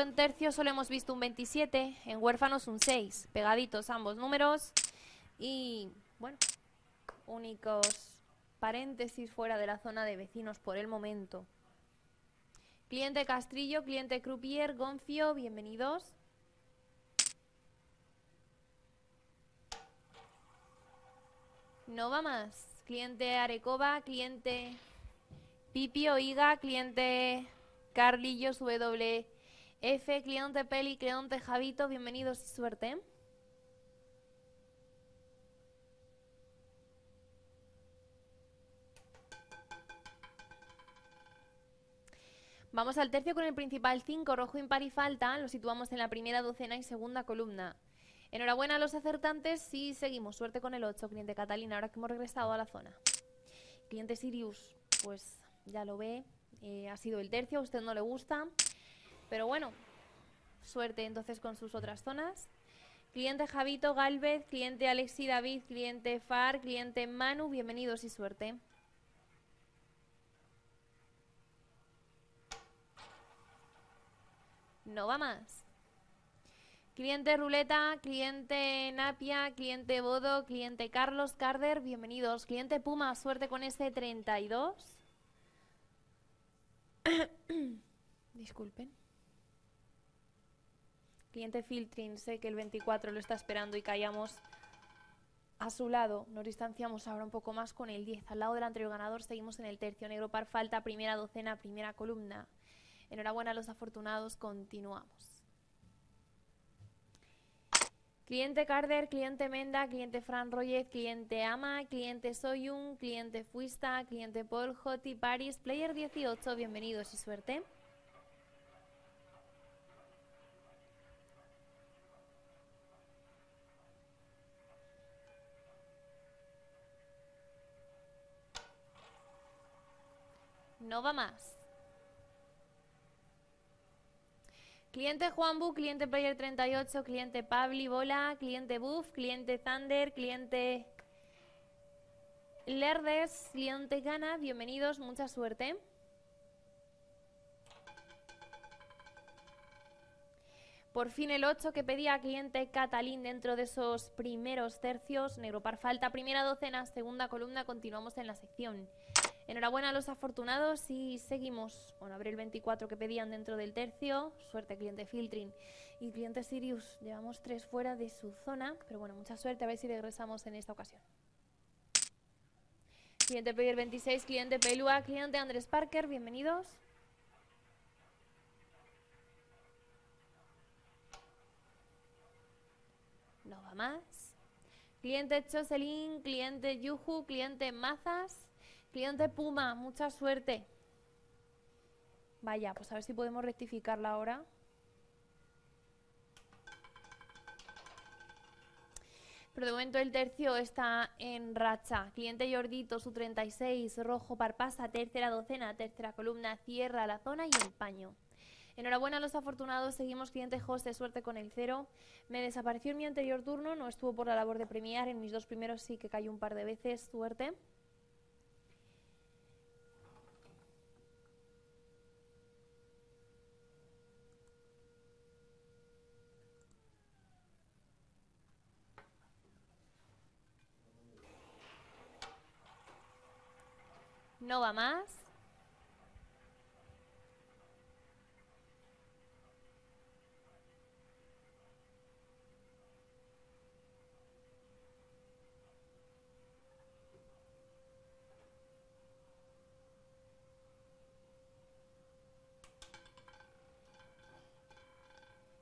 En tercio solo hemos visto un 27, en huérfanos un 6, pegaditos ambos números y, bueno, únicos paréntesis fuera de la zona de vecinos por el momento. Cliente Castrillo, cliente Croupier, Gonfio, bienvenidos. No va más. Cliente Arecoba, cliente Pipio, Iga, cliente Carlillos, W F, cliente Peli, cliente Javito, bienvenidos y suerte. Vamos al tercio con el principal 5, rojo impar y falta. Lo situamos en la primera docena y segunda columna. Enhorabuena a los acertantes y seguimos. Suerte con el 8, cliente Catalina, ahora que hemos regresado a la zona. Cliente Sirius, pues ya lo ve. Eh, ha sido el tercio, a usted no le gusta. Pero bueno, suerte entonces con sus otras zonas. Cliente Javito Galvez, cliente Alexi David, cliente Far, cliente Manu, bienvenidos y suerte. No va más. Cliente Ruleta, cliente Napia, cliente Bodo, cliente Carlos Carder, bienvenidos. Cliente Puma, suerte con este 32. Disculpen. Cliente Filtrin, sé que el 24 lo está esperando y callamos a su lado. Nos distanciamos ahora un poco más con el 10. Al lado del anterior ganador seguimos en el tercio. Negro par falta, primera docena, primera columna. Enhorabuena a los afortunados, continuamos. Cliente Carder, cliente Menda, cliente Fran Royez, cliente Ama, cliente Soyun, cliente Fuista, cliente Paul, Joti, Paris, Player 18, bienvenidos y suerte. No va más. Cliente Juanbu, cliente Player 38, cliente Pabli Bola, cliente Buff, cliente Thunder, cliente Lerdes, cliente Gana, bienvenidos, mucha suerte. Por fin el 8 que pedía cliente Catalín dentro de esos primeros tercios. Negro par falta, primera docena, segunda columna, continuamos en la sección. Enhorabuena a los afortunados y seguimos. Bueno, a ver el 24 que pedían dentro del tercio. Suerte, cliente Filtrin y cliente Sirius. Llevamos tres fuera de su zona, pero bueno, mucha suerte. A ver si regresamos en esta ocasión. Cliente Player 26, cliente Pelua, cliente Andrés Parker, bienvenidos. No va más. Cliente Choselin, cliente Yuhu, cliente Mazas. Cliente Puma, mucha suerte. Vaya, pues a ver si podemos rectificarla ahora. Pero de momento el tercio está en racha. Cliente Jordito, su 36, rojo parpasa, tercera docena, tercera columna, cierra la zona y el paño. Enhorabuena a los afortunados, seguimos cliente José, suerte con el cero. Me desapareció en mi anterior turno, no estuvo por la labor de premiar, en mis dos primeros sí que cayó un par de veces, suerte. No va más.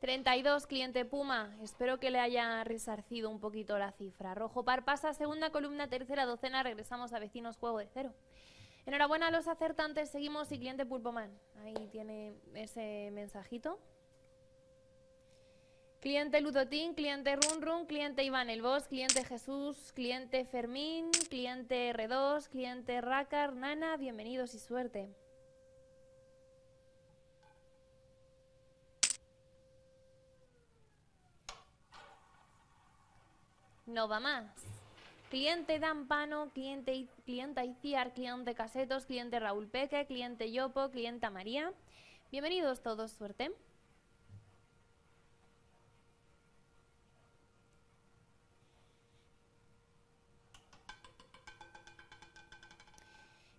...32, cliente Puma... ...espero que le haya resarcido un poquito la cifra... ...rojo par pasa, segunda columna, tercera docena... ...regresamos a vecinos, juego de cero... Enhorabuena a los acertantes, seguimos y cliente Pulpoman. Ahí tiene ese mensajito. Cliente Ludotín, cliente Run Run, cliente Iván El Boss, cliente Jesús, cliente Fermín, cliente R2, cliente Rakar, Nana, bienvenidos y suerte. No va más. Cliente Dampano, cliente, cliente Iciar, cliente Casetos, cliente Raúl Peque, cliente Yopo, clienta María. Bienvenidos todos, suerte.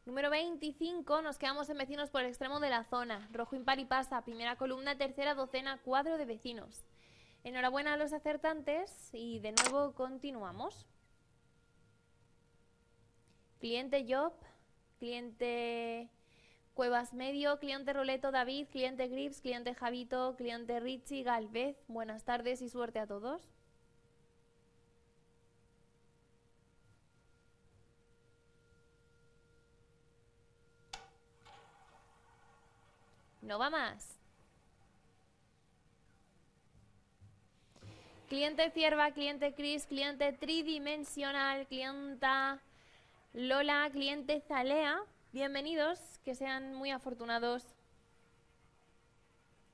Número 25, nos quedamos en vecinos por el extremo de la zona. Rojo impar y pasa, primera columna, tercera docena, cuadro de vecinos. Enhorabuena a los acertantes y de nuevo continuamos. Cliente Job, cliente Cuevas Medio, cliente Roleto David, cliente Grips, cliente Javito, cliente Richie Galvez. Buenas tardes y suerte a todos. No va más. Cliente Cierva, cliente Chris, cliente tridimensional, clienta Lola, cliente Zalea. Bienvenidos, que sean muy afortunados.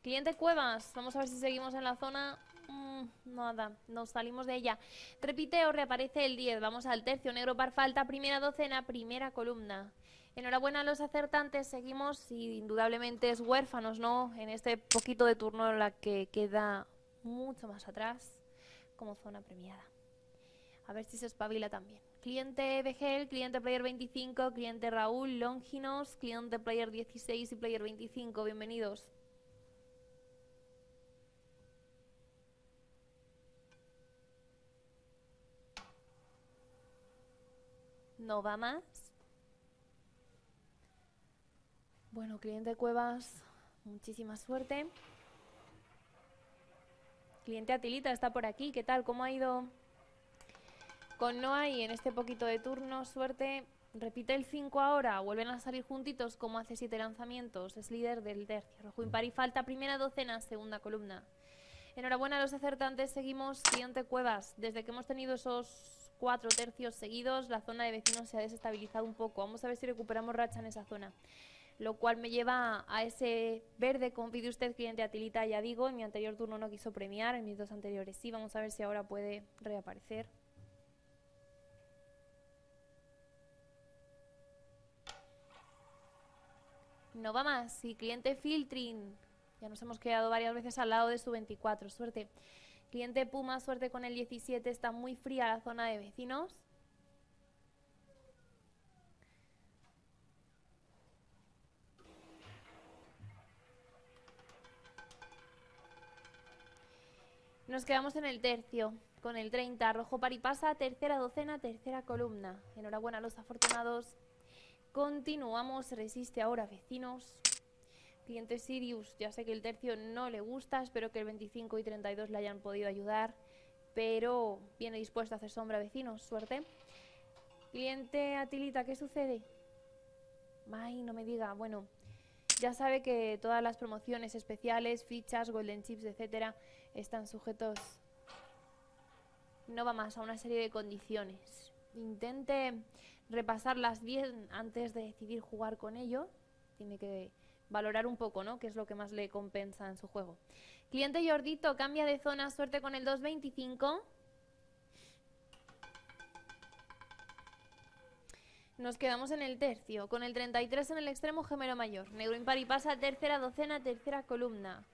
Cliente Cuevas, vamos a ver si seguimos en la zona. Mm, nada, nos salimos de ella. Repite o reaparece el 10. Vamos al tercio negro par falta, primera docena, primera columna. Enhorabuena a los acertantes, seguimos y indudablemente es huérfanos, ¿no? En este poquito de turno la que queda mucho más atrás como zona premiada. A ver si se espabila también. Cliente Begel, cliente Player 25, cliente Raúl, Longinos, cliente Player 16 y Player 25. Bienvenidos. No va más. Bueno, cliente Cuevas, muchísima suerte. Cliente Atilita está por aquí. ¿Qué tal? ¿Cómo ha ido con Noah y en este poquito de turno? Suerte. Repite el 5 ahora. Vuelven a salir juntitos como hace 7 lanzamientos. Es líder del tercio. Rojo impar y falta. Primera docena, segunda columna. Enhorabuena a los acertantes. Seguimos siguiente Cuevas. Desde que hemos tenido esos cuatro tercios seguidos, la zona de vecinos se ha desestabilizado un poco. Vamos a ver si recuperamos racha en esa zona lo cual me lleva a ese verde, como usted, cliente Atilita, ya digo, en mi anterior turno no quiso premiar, en mis dos anteriores sí, vamos a ver si ahora puede reaparecer. No va más, y cliente Filtrin, ya nos hemos quedado varias veces al lado de su 24, suerte. Cliente Puma, suerte con el 17, está muy fría la zona de vecinos. Nos quedamos en el tercio, con el 30, rojo paripasa, tercera docena, tercera columna. Enhorabuena a los afortunados. Continuamos, resiste ahora vecinos. Cliente Sirius, ya sé que el tercio no le gusta, espero que el 25 y 32 le hayan podido ayudar, pero viene dispuesto a hacer sombra vecinos, suerte. Cliente Atilita, ¿qué sucede? Ay, no me diga, bueno, ya sabe que todas las promociones especiales, fichas, golden chips, etcétera, están sujetos no va más a una serie de condiciones. Intente repasarlas bien antes de decidir jugar con ello. Tiene que valorar un poco, ¿no? Qué es lo que más le compensa en su juego. Cliente Jordito cambia de zona, suerte con el 225. Nos quedamos en el tercio, con el 33 en el extremo gemelo mayor. Negro impar y pasa, tercera docena, tercera columna.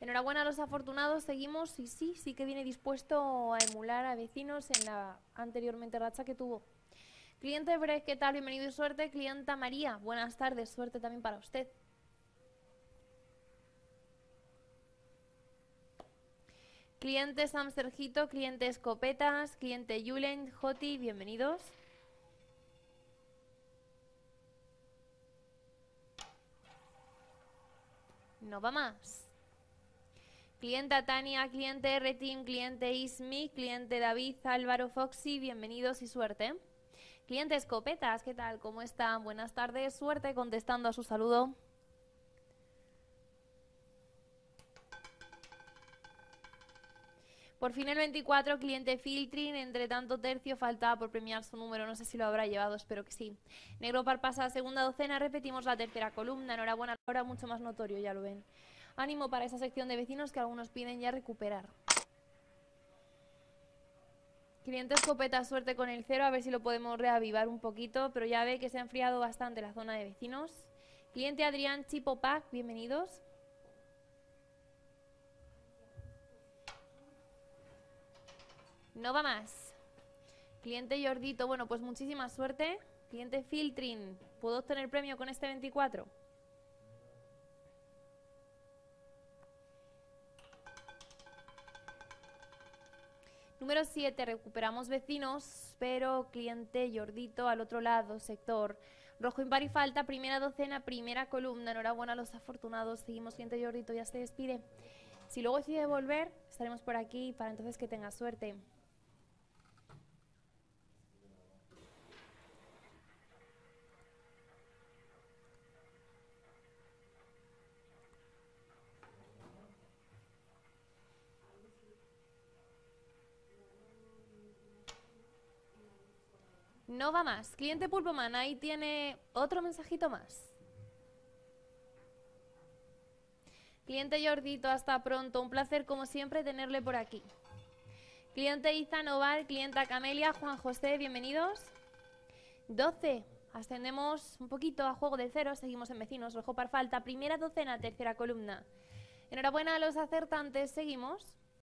Enhorabuena a los afortunados, seguimos y sí, sí que viene dispuesto a emular a vecinos en la anteriormente racha que tuvo. Cliente Brecht, ¿qué tal? Bienvenido y suerte. Clienta María, buenas tardes, suerte también para usted. Cliente Sam Sergito, cliente Escopetas, cliente Yulen, Joti, bienvenidos. No va más. Cliente Tania, cliente R-Team, cliente Ismi, cliente David, Álvaro, Foxy, bienvenidos y suerte. Cliente Escopetas, ¿qué tal? ¿Cómo están? Buenas tardes, suerte contestando a su saludo. Por fin el 24, cliente Filtrin, entre tanto tercio faltaba por premiar su número, no sé si lo habrá llevado, espero que sí. Negro par pasa segunda docena, repetimos la tercera columna, enhorabuena, ahora mucho más notorio, ya lo ven. Ánimo para esa sección de vecinos que algunos piden ya recuperar. Cliente escopeta, suerte con el cero, a ver si lo podemos reavivar un poquito, pero ya ve que se ha enfriado bastante la zona de vecinos. Cliente Adrián Chipopac, bienvenidos. No va más. Cliente Jordito, bueno, pues muchísima suerte. Cliente Filtrin, ¿Puedo obtener premio con este 24? Número 7, recuperamos vecinos, pero cliente Jordito al otro lado, sector rojo impar y falta, primera docena, primera columna. Enhorabuena a los afortunados. Seguimos, cliente Jordito, ya se despide. Si luego decide volver, estaremos por aquí para entonces que tenga suerte. No va más. Cliente Pulpoman, ahí tiene otro mensajito más. Cliente Jordito, hasta pronto. Un placer, como siempre, tenerle por aquí. Cliente Iza Noval, clienta Camelia, Juan José, bienvenidos. 12. Ascendemos un poquito a juego de cero. Seguimos en vecinos. Rojo par falta. Primera docena, tercera columna. Enhorabuena a los acertantes. Seguimos.